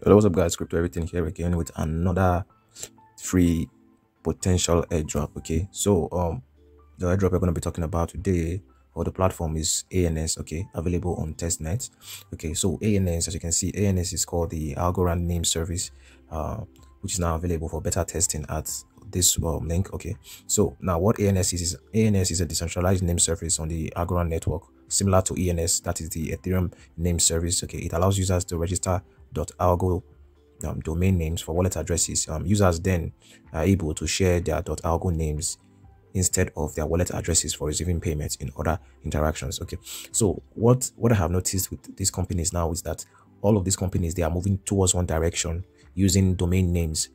Hello, what's up, guys? Crypto everything here again with another free potential airdrop. Okay, so um, the airdrop we're going to be talking about today or the platform is ANS. Okay, available on testnet. Okay, so ANS, as you can see, ANS is called the Algorand Name Service, uh, which is now available for beta testing at this um, link. Okay, so now what ANS is is ANS is a decentralized name service on the Algorand network, similar to ENS, that is the Ethereum name service. Okay, it allows users to register .algo um, domain names for wallet addresses. Um, users then are able to share their .algo names instead of their wallet addresses for receiving payments in other interactions. Okay, so what what I have noticed with these companies now is that all of these companies they are moving towards one direction using domain names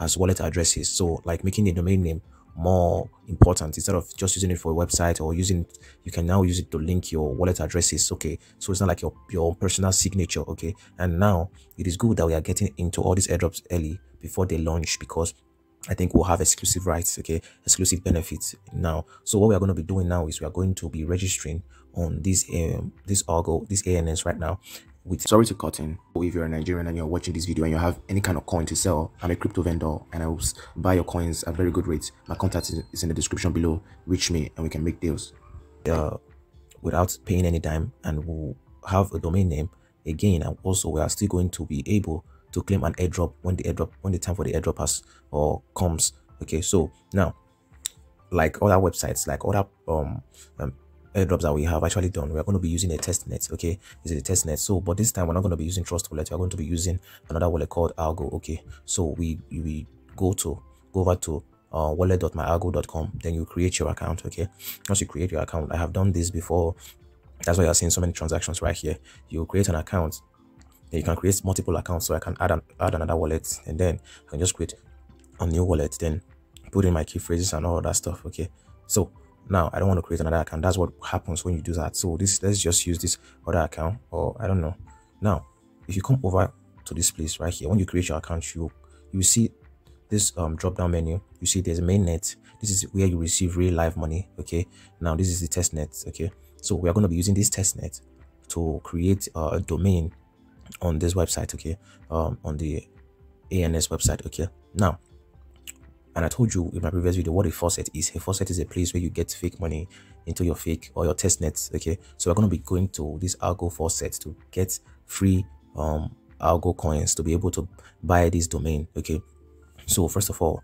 as wallet addresses. So like making a domain name more important. Instead of just using it for a website or using you can now use it to link your wallet addresses okay? So it's not like your your personal signature okay? And now it is good that we are getting into all these airdrops early before they launch because I think we'll have exclusive rights, okay, exclusive benefits now. So what we are going to be doing now is we are going to be registering on this um this Algo, this ANS right now, with sorry to cut in but if you're a nigerian and you're watching this video and you have any kind of coin to sell i'm a crypto vendor and i will buy your coins at very good rates. My contact is in the description below. Reach me and we can make deals. Uh without paying any dime and we'll have a domain name again and also we are still going to be able to claim an airdrop when the airdrop when the time for the airdrop has or comes. Okay so now like other websites like other um, um airdrops that we have actually done we're going to be using a test net okay? Is it a test net so but this time we're not going to be using trust wallet we're going to be using another wallet called algo okay? So we we go to go over to uh, wallet.myalgo.com then you create your account okay? Once you create your account i have done this before. That's why you're seeing so many transactions right here. You create an account then you can create multiple accounts so i can add an add another wallet and then i can just create a new wallet then put in my key phrases and all that stuff okay? So now i don't want to create another account. That's what happens when you do that. So this let's just use this other account or i don't know. Now if you come over to this place right here when you create your account you you see this um drop down menu. You see there's a mainnet. This is where you receive real live money okay? Now this is the test net okay? So we are going to be using this test net to create uh, a domain on this website okay? Um on the ans website okay? Now and I told you in my previous video what a faucet is. A faucet is a place where you get fake money into your fake or your test nets. Okay, so we're going to be going to this Algo faucet to get free um Algo coins to be able to buy this domain. Okay, so first of all,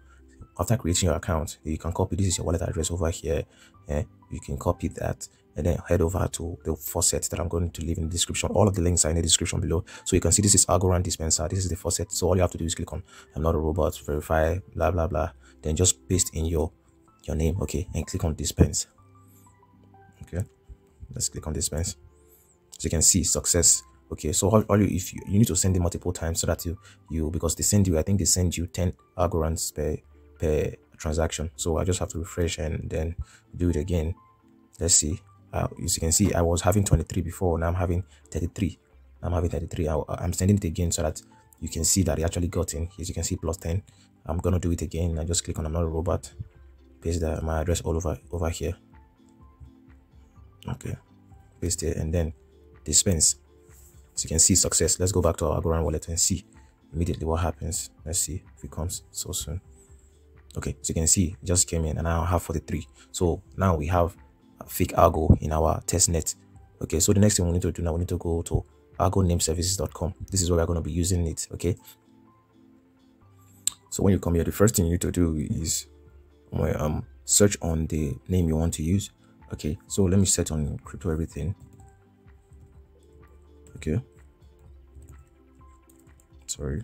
after creating your account, you can copy this is your wallet address over here. Yeah, you can copy that and then head over to the faucet that I'm going to leave in the description. All of the links are in the description below. So you can see this is Algorand dispenser. This is the faucet. So all you have to do is click on I'm not a robot, verify, blah blah blah. Then just paste in your your name, okay, and click on dispense. Okay, let's click on dispense. So you can see success. Okay, so all, all you if you, you need to send it multiple times so that you you because they send you, I think they send you 10 Algorands per per transaction. So I just have to refresh and then do it again. Let's see uh, as you can see i was having 23 before now i'm having 33 i'm having 33 I, i'm sending it again so that you can see that it actually got in. As you can see plus 10 i'm gonna do it again. I just click on i'm not a robot paste the, my address all over over here. Okay paste it and then dispense. So you can see success. Let's go back to our Algorand wallet and see immediately what happens. Let's see if it comes so soon. Okay so you can see just came in and i have 43 so now we have fake algo in our test net okay so the next thing we need to do now we need to go to algonameservices.com this is where we're going to be using it okay? So when you come here the first thing you need to do is um search on the name you want to use okay? So let me set on crypto everything okay? Sorry.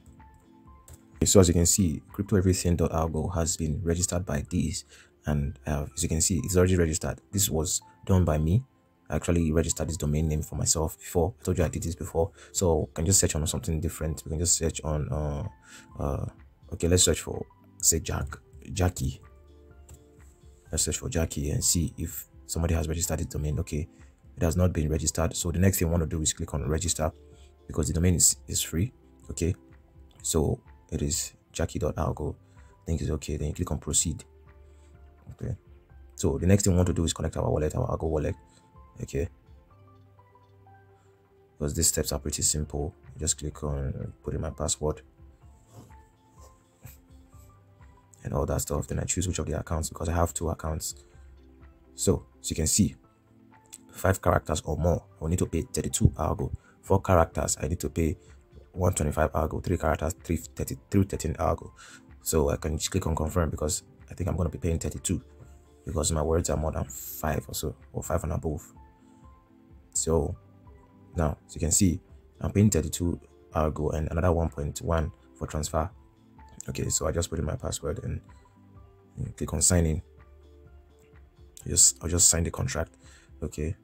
Okay, so as you can see crypto everything.algo has been registered by these and uh, as you can see it's already registered. This was done by me. I actually registered this domain name for myself before. I told you I did this before. So can just search on something different. We can just search on uh uh okay let's search for say Jack Jackie. Let's search for Jackie and see if somebody has registered this domain. Okay it has not been registered. So the next thing I want to do is click on register because the domain is, is free. Okay so it is jackie.algo think it's okay. Then you click on proceed okay. So the next thing we want to do is connect our wallet our Algo wallet. Okay. Because these steps are pretty simple. Just click on put in my password and all that stuff. Then i choose which of the accounts because i have two accounts. So as you can see five characters or more. I will need to pay 32 algo four characters i need to pay 125 algo three characters 330 313 algo so i can just click on confirm because i think i'm going to be paying 32 because my words are more than five or so or five and above. So now as you can see i'm paying 32 algo and another 1.1 for transfer. Okay so i just put in my password and, and click on sign in. Just i'll just sign the contract okay?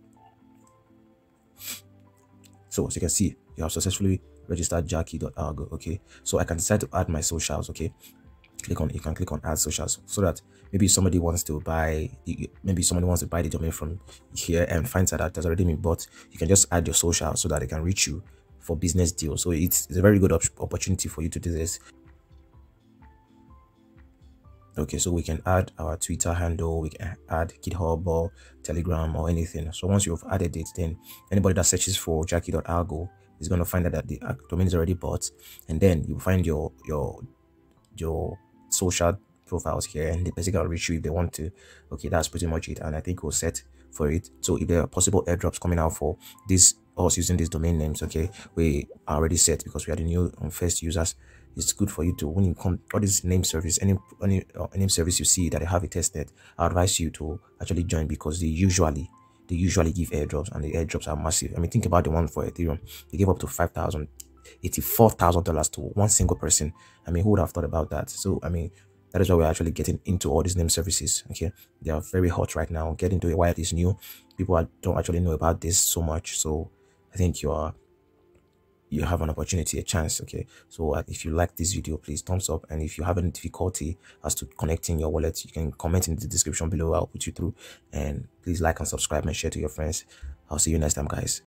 So as you can see you have successfully registered jackie.algo okay? So i can decide to add my socials okay click on you can click on add socials so that maybe somebody wants to buy maybe somebody wants to buy the domain from here and finds out that there's already been bought. You can just add your social so that they can reach you for business deals. So it's, it's a very good op opportunity for you to do this. Okay so we can add our twitter handle we can add github or telegram or anything. So once you've added it then anybody that searches for jackie.algo is going to find out that the uh, domain is already bought. And then you find your your your social profiles here and the person can reach you if they want to. Okay that's pretty much it and i think we'll set for it. So if there are possible airdrops coming out for this us using these domain names okay we are already set because we are the new um, first users. It's good for you to when you come all these name service any any uh, name service you see that they have a testnet i advise you to actually join because they usually they usually give airdrops and the airdrops are massive. I mean think about the one for ethereum. They give up to 5000 $84,000 to one single person. I mean, who would have thought about that? So, I mean, that is why we're actually getting into all these name services. Okay, they are very hot right now. Getting to it while it is new. People don't actually know about this so much. So, I think you are you have an opportunity, a chance. Okay, so uh, if you like this video, please thumbs up. And if you have any difficulty as to connecting your wallet, you can comment in the description below. I'll put you through. And please like and subscribe and share to your friends. I'll see you next time, guys.